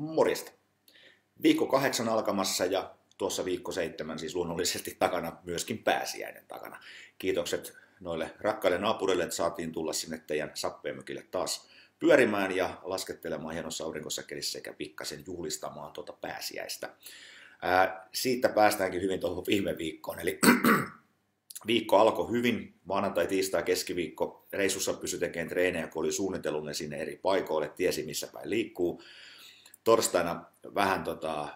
Morjesta. Viikko kahdeksan alkamassa ja tuossa viikko seitsemän siis luonnollisesti takana myöskin pääsiäinen takana. Kiitokset noille rakkaille naapurille, että saatiin tulla sinne teidän sappeemökille taas pyörimään ja laskettelemaan hienossa aurinkosäkelissä sekä pikkasen juhlistamaan tuota pääsiäistä. Ää, siitä päästäänkin hyvin tuohon viime viikkoon, eli viikko alkoi hyvin, maanantai, tiistai, keskiviikko, reissussa pysy tekemään treenejä, kun oli suunnitellut ne sinne eri paikoille, tiesi missä päin liikkuu. Torstaina vähän tota,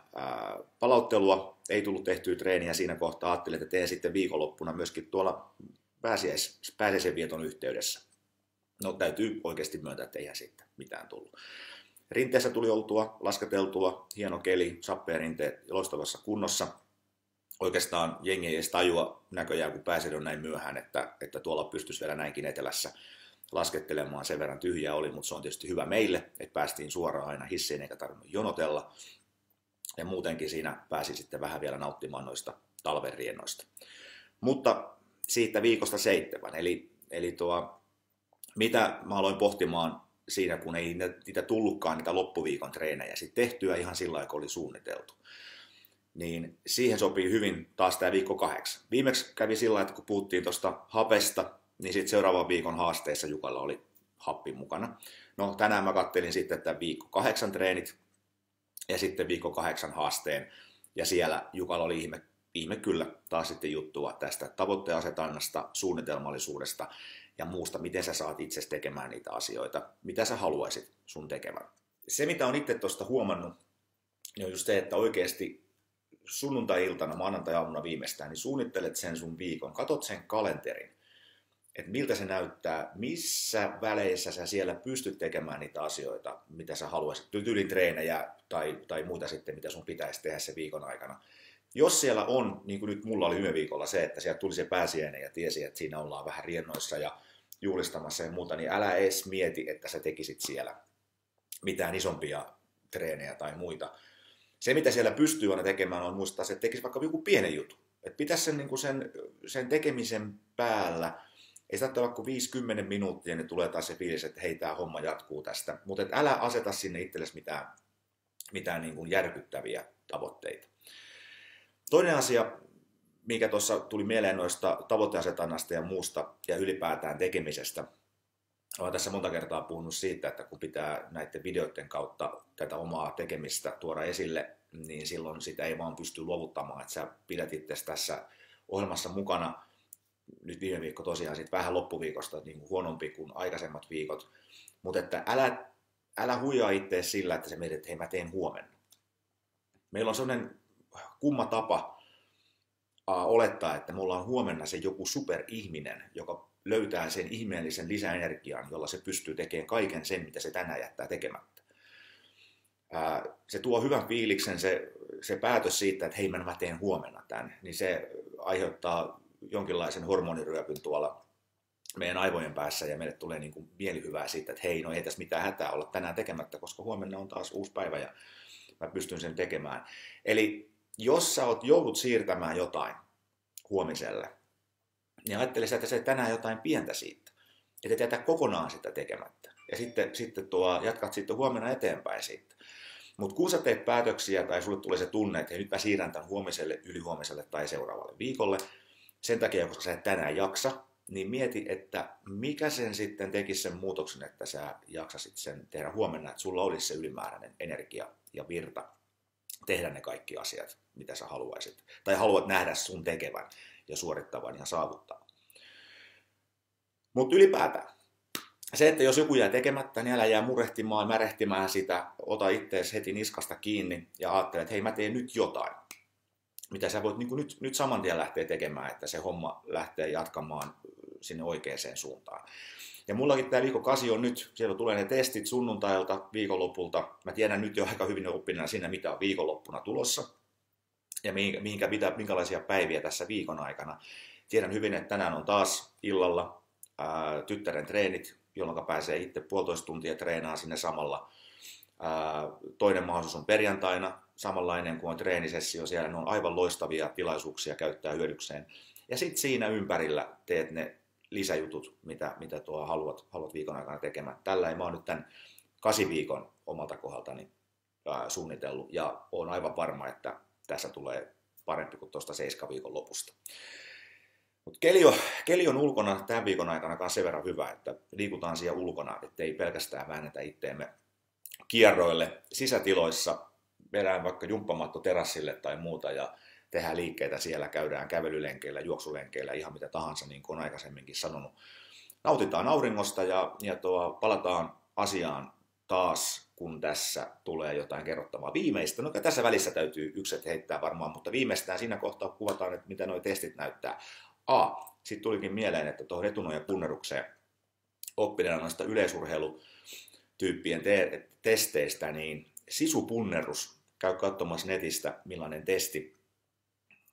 palauttelua, ei tullut tehtyä treeniä siinä kohtaa, ajattelin, että teen sitten viikonloppuna myöskin tuolla pääsiäis, pääsiäisen vieton yhteydessä. No täytyy oikeasti myöntää, että eihän siitä mitään tullut. Rinteessä tuli oltua, lasketeltua, hieno keli, sappeerinteet loistavassa kunnossa – oikeastaan jengi ei edes tajua näköjään, kun pääsin on näin myöhään, että, että tuolla pystyisi vielä näinkin etelässä laskettelemaan. Sen verran tyhjää oli, mutta se on tietysti hyvä meille, että päästiin suoraan aina hissiin eikä tarvinnut jonotella. Ja muutenkin siinä pääsi sitten vähän vielä nauttimaan noista talven. Mutta siitä viikosta seitsemän, eli, eli tuo, mitä mä aloin pohtimaan siinä, kun ei niitä tullutkaan niitä loppuviikon treenejä sitten tehtyä ihan sillä lailla, oli suunniteltu niin siihen sopii hyvin taas tämä viikko kahdeksan. Viimeksi kävi sillä että kun puhuttiin tuosta hapesta, niin sitten seuraavan viikon haasteessa Jukalla oli happi mukana. No tänään mä kattelin sitten, että viikko kahdeksan treenit ja sitten viikko kahdeksan haasteen. Ja siellä Jukalla oli ihme, ihme kyllä taas sitten juttua tästä tavoitteasetannasta, suunnitelmallisuudesta ja muusta, miten sä saat itse tekemään niitä asioita, mitä sä haluaisit sun tekevän. Se, mitä on itse tuosta huomannut, niin on just se, että oikeasti sunnuntai-iltana, maanantai-aamuna viimeistään, niin suunnittelet sen sun viikon, katot sen kalenterin, että miltä se näyttää, missä väleissä sä siellä pystyt tekemään niitä asioita, mitä sä haluaisit, tyylin treenejä tai, tai muita sitten, mitä sun pitäisi tehdä se viikon aikana. Jos siellä on, niin kuin nyt mulla oli viime viikolla se, että sieltä tuli se pääsiäinen ja tiesi, että siinä ollaan vähän riennoissa ja juhlistamassa ja muuta, niin älä edes mieti, että sä tekisit siellä mitään isompia treenejä tai muita, se, mitä siellä pystyy aina tekemään, on muistaa, että tekisi vaikka joku pienen juttu. Että pitäisi sen, niin sen, sen tekemisen päällä, ei sitä vaikka 50 minuuttia, niin tulee taas se fiilis, että hei, tämä homma jatkuu tästä. Mutta älä aseta sinne itsellesi mitään, mitään niin kuin järkyttäviä tavoitteita. Toinen asia, mikä tuossa tuli mieleen noista tavoitteasetannasta ja muusta ja ylipäätään tekemisestä, olen tässä monta kertaa puhunut siitä, että kun pitää näiden videoiden kautta tätä omaa tekemistä tuoda esille, niin silloin sitä ei vaan pysty luovuttamaan, että sä pidät itse tässä ohjelmassa mukana. Nyt viime viikko tosiaan sitten vähän loppuviikosta niin kuin huonompi kuin aikaisemmat viikot, mutta että älä, älä huijaa itse sillä, että sä mietit, että hei mä teen huomenna. Meillä on sellainen kumma tapa olettaa, että me ollaan huomenna se joku superihminen, joka löytää sen ihmeellisen lisäenergian, jolla se pystyy tekemään kaiken sen, mitä se tänään jättää tekemättä. Se tuo hyvän fiiliksen, se, se päätös siitä, että hei mä teen huomenna tämän, niin se aiheuttaa jonkinlaisen hormoniryöpyn tuolla meidän aivojen päässä ja meille tulee niin kuin mielihyvää siitä, että hei, no ei tässä mitään hätää olla tänään tekemättä, koska huomenna on taas uusi päivä ja mä pystyn sen tekemään. Eli jos sä oot, joudut siirtämään jotain huomiselle, niin ajattelisin, että se tänään jotain pientä siitä. Että jätä kokonaan sitä tekemättä. Ja sitten, sitten tuo, jatkat sitten huomenna eteenpäin siitä. Mutta kun sä teet päätöksiä tai sulle tulee se tunne, että nyt mä siirrän tämän huomiselle, ylihuomiselle tai seuraavalle viikolle, sen takia, koska sä et tänään jaksa, niin mieti, että mikä sen sitten tekisi sen muutoksen, että sä jaksasit sen tehdä huomenna, että sulla olisi se ylimääräinen energia ja virta tehdä ne kaikki asiat, mitä sä haluaisit. Tai haluat nähdä sun tekevän ja suorittavan ja saavuttavan. Mutta ylipäätään, se, että jos joku jää tekemättä, niin älä jää murehtimaan, märehtimään sitä, ota ittees heti niskasta kiinni ja ajattele, että hei mä teen nyt jotain. Mitä sä voit niin nyt, nyt saman tien lähteä tekemään, että se homma lähtee jatkamaan sinne oikeaan suuntaan. Ja mullakin tämä viikko kasi on nyt, siellä tulee ne testit sunnuntailta, viikonlopulta. Mä tiedän nyt jo aika hyvin oppina siinä, mitä on viikonloppuna tulossa ja mihinkä, mitä, minkälaisia päiviä tässä viikon aikana. Tiedän hyvin, että tänään on taas illalla ää, tyttären treenit, jolloin pääsee itse puolitoista tuntia treenaa sinne samalla. Ää, toinen mahdollisuus on perjantaina, samanlainen kuin on treenisessio, siellä ne on aivan loistavia tilaisuuksia käyttää hyödykseen. Ja sitten siinä ympärillä teet ne lisäjutut, mitä, mitä tuo haluat, haluat viikon aikana tekemään. Tällä ei mä oon nyt tämän kasi viikon omalta kohdaltani suunnitellut ja on aivan varma, että tässä tulee parempi kuin tuosta seiskan viikon lopusta. Mut keli, on, keli on ulkona tämän viikon aikana kanssa sen verran hyvä, että liikutaan siellä ulkona, ettei pelkästään väännetä itteemme kierroille sisätiloissa, vedään vaikka jumppamatto terassille tai muuta ja tehdään liikkeitä siellä, käydään kävelylenkeillä, juoksulenkeillä, ihan mitä tahansa, niin kuin aikaisemminkin sanonut. Nautitaan auringosta ja, ja tuo, palataan asiaan taas, kun tässä tulee jotain kerrottavaa. Viimeistä, no tässä välissä täytyy ykset heittää varmaan, mutta viimeistään siinä kohtaa kuvataan, että mitä nuo testit näyttää. A. Sitten tulikin mieleen, että tuohon etunoja punnerukseen oppineena noista yleisurheilutyyppien te- testeistä, niin sisupunnerus, käy katsomassa netistä millainen testi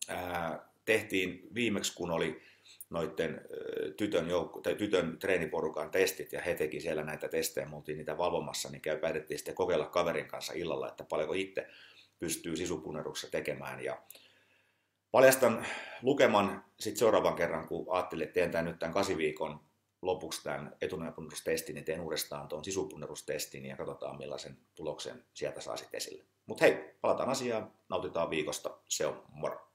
ää, tehtiin viimeksi, kun oli noiden tytön, joukko, tai tytön treeniporukan testit ja he teki siellä näitä testejä, me oltiin niitä valvomassa, niin käy, päätettiin sitten kokeilla kaverin kanssa illalla, että paljonko itse pystyy sisupunneruksessa tekemään ja Paljastan lukeman sitten seuraavan kerran, kun ajattelin, että teen tämän nyt tämän kasi viikon lopuksi tämän etunäpunnerustestin, niin teen uudestaan tuon sisupunnerustestin ja katsotaan millaisen tuloksen sieltä saa sitten esille. Mutta hei, palataan asiaan, nautitaan viikosta, se on moro.